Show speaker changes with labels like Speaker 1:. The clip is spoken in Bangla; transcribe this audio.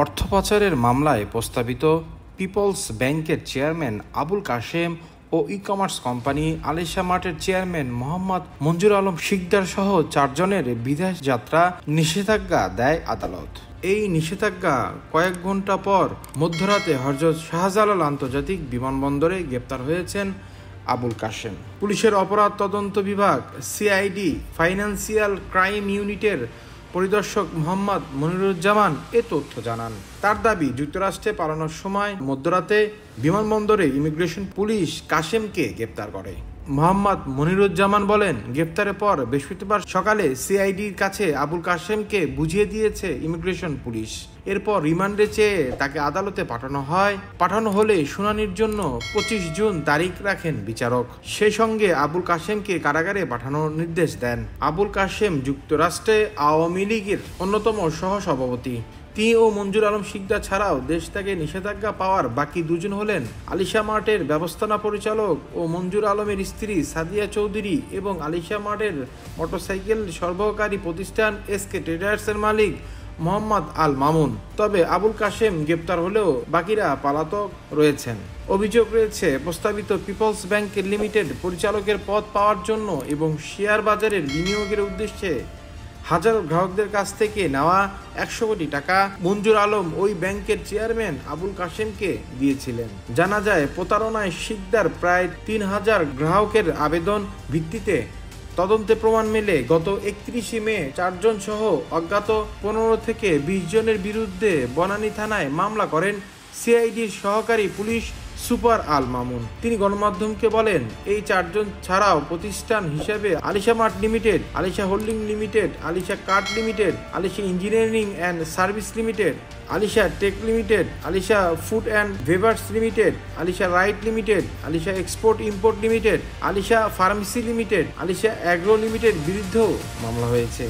Speaker 1: অর্থ পাচারের মামলায় প্রস্তাবিত পিপলস ব্যাংকের চেয়ারম্যান আবুল কাশেম ও ই কমার্স কোম্পানি আলিশা মার্টের চেয়ারম্যান মোহাম্মদ মঞ্জুর আলম শিকদার সহ চারজনের বিদেশ যাত্রা নিষেধাজ্ঞা দেয় আদালত। এই নিষেধাজ্ঞা কয়েক ঘণ্টা পর মধ্যরাতে হজরত শাহজালাল আন্তর্জাতিক বিমানবন্দরে গ্রেপ্তার হয়েছেন আবুল কাশেম। পুলিশের অপরাধ তদন্ত বিভাগ সিআইডি ফাইন্যান্সিয়াল ক্রাইম ইউনিটের পরিদর্শক মোহাম্মদ মনিরুজ্জামান এ তথ্য জানান। তার দাবি, যুক্তরাষ্ট্রে পালানোর সময় মধ্যরাতে বিমানবন্দরে ইমিগ্রেশন পুলিশ কাশেমকে গ্রেপ্তার করে। মোহাম্মদ মনিরুজ্জামান বলেন, গ্রেপ্তারের পর বৃহস্পতিবার সকালে সিআইডির কাছে আবুল কাশেমকে বুঝিয়ে দিয়েছে ইমিগ্রেশন পুলিশ। এরপর রিমান্ডে চেয়ে তাকে আদালতে পাঠানো হয়। পাঠানো হলে শুনানির জন্য পঁচিশ জুন তারিখ রাখেন বিচারক। সেই সঙ্গে আবুল কাশেমকে কারাগারে পাঠানোর নির্দেশ দেন। আবুল কাশেম যুক্তরাষ্ট্রে আওয়ামী লীগের অন্যতম সহ সভাপতি তিনি ও মঞ্জুর আলম শিকদার ছাড়াও দেশ থেকে নিষেধাজ্ঞা পাওয়ার বাকি দুজন হলেন আলিশা মার্টের ব্যবস্থাপনা পরিচালক ও মঞ্জুর আলমের স্ত্রী সাদিয়া চৌধুরী এবং আলিশা মার্টের মোটরসাইকেল সরবরাহকারী প্রতিষ্ঠান এসকে ট্রেডার্সের মালিক মোহাম্মদ আল মামুন। তবে আবুল কাশেম গ্রেপ্তার হলেও বাকিরা পালাতক রয়েছেন। অভিযোগ রয়েছে, প্রস্তাবিত পিপলস ব্যাংক লিমিটেড পরিচালকের পদ পাওয়ার জন্য এবং শেয়ার বাজারের বিনিয়োগের উদ্দেশ্যে হাজারো গ্রাহকদের কাছ থেকে নেওয়া একশো কোটি টাকা মঞ্জুর আলম ওই ব্যাংকের চেয়ারম্যান আবুল কাশেমকে দিয়েছিলেন। জানা যায়, প্রতারণায় শিকদার প্রায় তিন হাজার গ্রাহকের আবেদন ভিত্তিতে তদন্তে প্রমাণ মেলে, গত একত্রিশে মে চারজন সহ অজ্ঞাত পনেরো থেকে বিশ জনের বিরুদ্ধে বনানী থানায় মামলা করেন সিআইডির সহকারী পুলিশ সুপার আল মামুন। তিনি গণমাধ্যমকে বলেন, এই চারজন ছাড়াও প্রতিষ্ঠান হিসেবে Alisha mart limited, Alisha holding limited, Alisha cart limited, Alisha engineering and service limited, Alisha tech limited, Alisha food and beverages limited, Alisha right limited, Alisha export import limited, Alisha pharmacy limited, Alisha agro limited বিরুদ্ধেও মামলা হয়েছে।